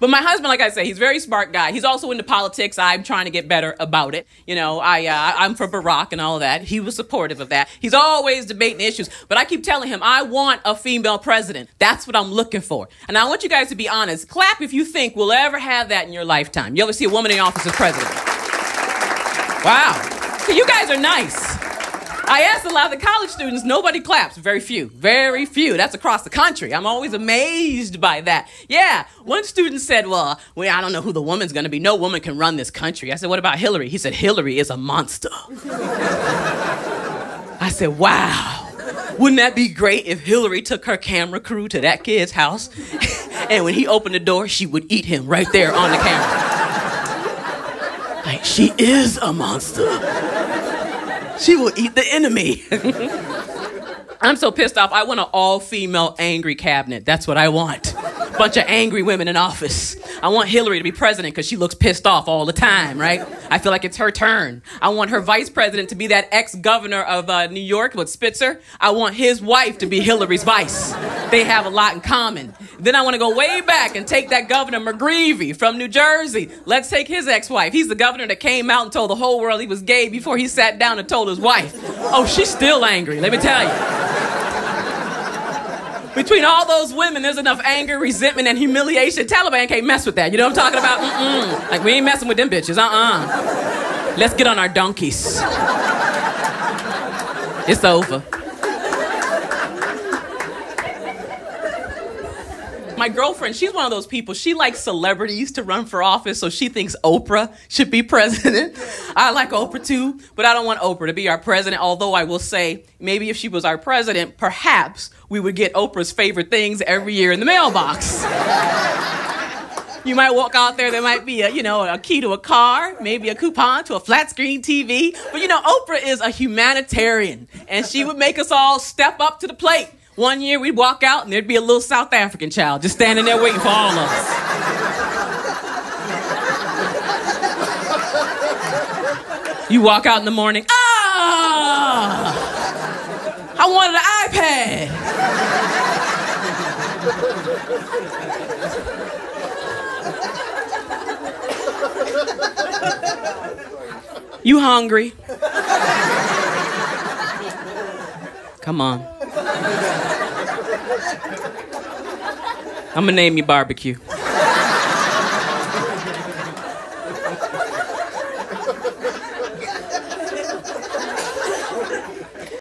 But my husband, like I say, he's a very smart guy. He's also into politics. I'm trying to get better about it. You know, I uh, I'm for Barack and all that. He was supportive of that. He's always debating issues. But I keep telling him I want a female president. That's what I'm looking for. And I want you guys to be honest. Clap if you think we'll ever have that in your lifetime. You ever see a woman in office as president? Wow. So you guys are nice. I asked a lot of the college students, nobody claps. Very few. Very few. That's across the country. I'm always amazed by that. Yeah. One student said, Well, well I don't know who the woman's to be. No woman can run this country. I said, What about Hillary? He said, Hillary is a monster. I said, Wow. Wouldn't that be great if Hillary took her camera crew to that kid's house? and when he opened the door, she would eat him right there on the camera. Like, she is a monster. She will eat the enemy. I'm so pissed off. I want an all female angry cabinet. That's what I want. Bunch of angry women in office. I want Hillary to be president because she looks pissed off all the time, right? I feel like it's her turn. I want her vice president to be that ex governor of uh, New York with Spitzer. I want his wife to be Hillary's vice. They have a lot in common. Then I want to go way back and take that governor McGreevey from New Jersey. Let's take his ex wife. He's the governor that came out and told the whole world he was gay before he sat down and told his wife. Oh, she's still angry, let me tell you. Between all those women, there's enough anger, resentment, and humiliation. Taliban can't mess with that. You know what I'm talking about? Mm-mm. Like, we ain't messing with them bitches. Uh uh-uh. uh. Let's get on our donkeys. It's over. My girlfriend, she's one of those people. She likes celebrities to run for office, so she thinks Oprah should be president. I like Oprah too, but I don't want Oprah to be our president. Although I will say, maybe if she was our president, perhaps we would get Oprah's favorite things every year in the mailbox. You might walk out there, there might be a, you know, a key to a car, maybe a coupon to a flat screen TV. But you know, Oprah is a humanitarian, and she would make us all step up to the plate. One year we'd walk out and there'd be a little South African child just standing there waiting for all of us. You walk out in the morning, ah! I wanted an iPad. you hungry? Come on. I'm gonna name you barbecue.